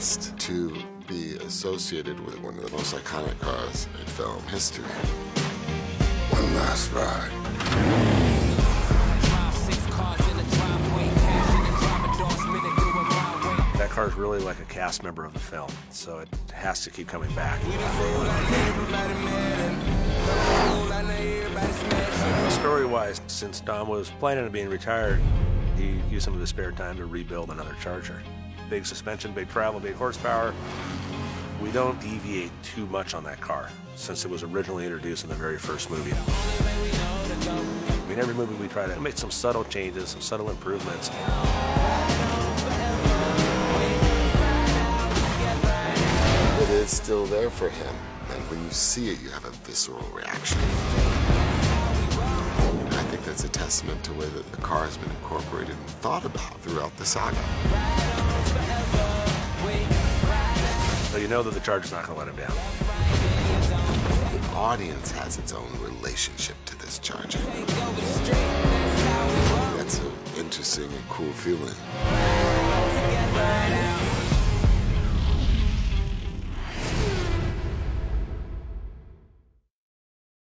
blessed to be associated with one of the most iconic cars in film history. One last ride. That car is really like a cast member of the film, so it has to keep coming back. Story-wise, since Dom was planning on being retired, he used some of his spare time to rebuild another Charger. Big suspension, big travel, big horsepower. We don't deviate too much on that car since it was originally introduced in the very first movie. I mean, every movie we try to make some subtle changes, some subtle improvements. It is still there for him, and when you see it, you have a visceral reaction. I think that's a testament to the way that the car has been incorporated and thought about throughout the saga. Know that the Charger's not going to let him down. The audience has its own relationship to this Charger. That's an interesting and cool feeling.